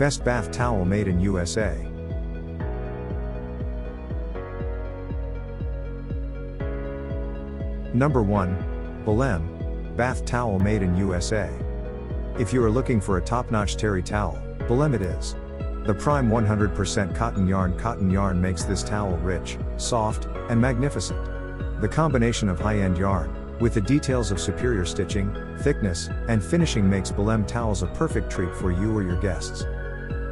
Best bath towel made in USA. Number 1. Belem, bath towel made in USA. If you are looking for a top-notch terry towel, Belem it is. The prime 100% cotton yarn cotton yarn makes this towel rich, soft, and magnificent. The combination of high-end yarn, with the details of superior stitching, thickness, and finishing makes Belem towels a perfect treat for you or your guests.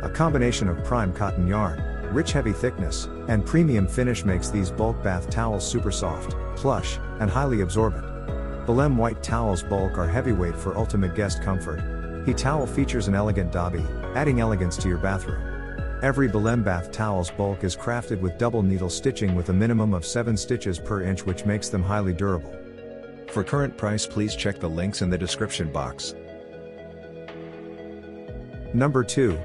A combination of prime cotton yarn, rich heavy thickness, and premium finish makes these bulk bath towels super soft, plush, and highly absorbent. Belem white towels bulk are heavyweight for ultimate guest comfort. He towel features an elegant dobby, adding elegance to your bathroom. Every Belem bath towels bulk is crafted with double needle stitching with a minimum of 7 stitches per inch which makes them highly durable. For current price please check the links in the description box. Number 2.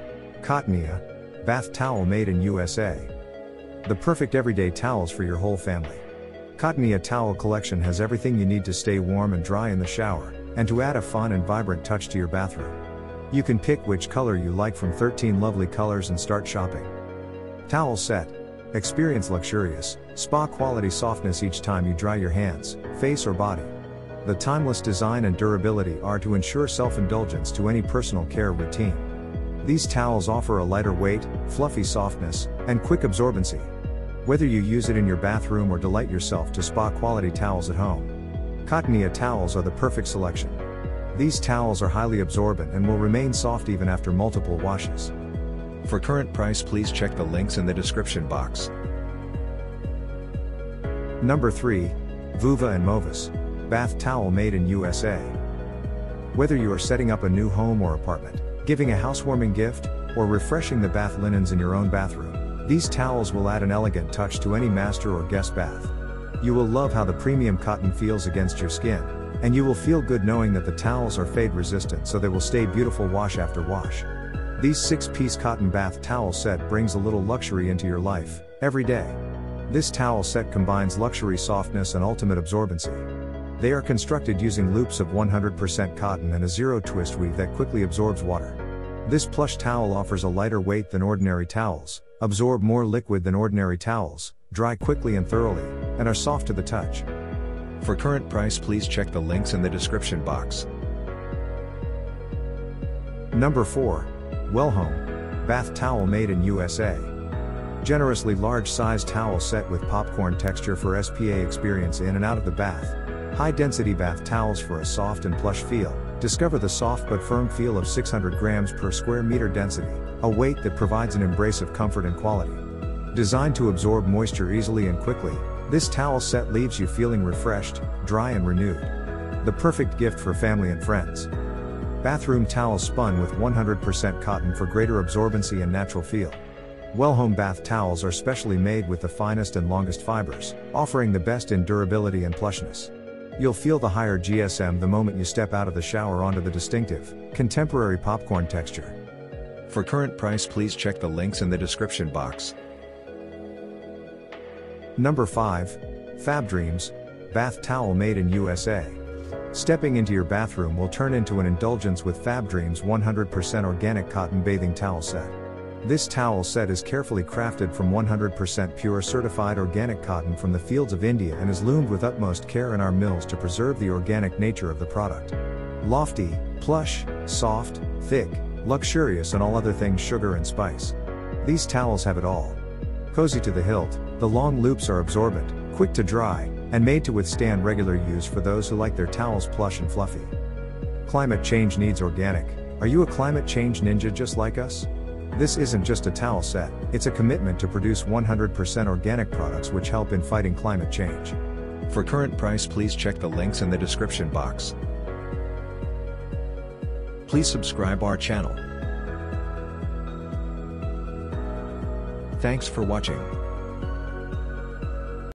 Cottonia. Bath towel made in USA. The perfect everyday towels for your whole family. Cottonia Towel Collection has everything you need to stay warm and dry in the shower, and to add a fun and vibrant touch to your bathroom. You can pick which color you like from 13 lovely colors and start shopping. Towel set. Experience luxurious, spa quality softness each time you dry your hands, face, or body. The timeless design and durability are to ensure self indulgence to any personal care routine. These towels offer a lighter weight, fluffy softness, and quick absorbency. Whether you use it in your bathroom or delight yourself to spa quality towels at home. Cottonia towels are the perfect selection. These towels are highly absorbent and will remain soft even after multiple washes. For current price please check the links in the description box. Number 3. Vuva and Movis. Bath towel made in USA. Whether you are setting up a new home or apartment, giving a housewarming gift, or refreshing the bath linens in your own bathroom, these towels will add an elegant touch to any master or guest bath. You will love how the premium cotton feels against your skin, and you will feel good knowing that the towels are fade resistant so they will stay beautiful wash after wash. These 6 piece cotton bath towel set brings a little luxury into your life, every day. This towel set combines luxury softness and ultimate absorbency. They are constructed using loops of 100% cotton and a zero twist weave that quickly absorbs water. This plush towel offers a lighter weight than ordinary towels, absorb more liquid than ordinary towels, dry quickly and thoroughly, and are soft to the touch. For current price please check the links in the description box. Number 4. Wellhome. Bath towel made in USA. Generously large size towel set with popcorn texture for SPA experience in and out of the bath. High density bath towels for a soft and plush feel. Discover the soft but firm feel of 600 grams per square meter density, a weight that provides an embrace of comfort and quality. Designed to absorb moisture easily and quickly, this towel set leaves you feeling refreshed, dry, and renewed. The perfect gift for family and friends. Bathroom towels spun with 100% cotton for greater absorbency and natural feel. Wellhome bath towels are specially made with the finest and longest fibers, offering the best in durability and plushness. You'll feel the higher GSM the moment you step out of the shower onto the distinctive, contemporary popcorn texture. For current price please check the links in the description box. Number 5. Fab Dreams, Bath Towel made in USA. Stepping into your bathroom will turn into an indulgence with Fab Dreams 100% organic cotton bathing towel set. This towel set is carefully crafted from 100% pure certified organic cotton from the fields of India and is loomed with utmost care in our mills to preserve the organic nature of the product. Lofty, plush, soft, thick, luxurious, and all other things sugar and spice. These towels have it all. Cozy to the hilt, the long loops are absorbent, quick to dry, and made to withstand regular use for those who like their towels plush and fluffy. Climate change needs organic. Are you a climate change ninja just like us? This isn't just a towel set, it's a commitment to produce 100% organic products which help in fighting climate change. For current price please check the links in the description box. Please subscribe our channel. Thanks for watching.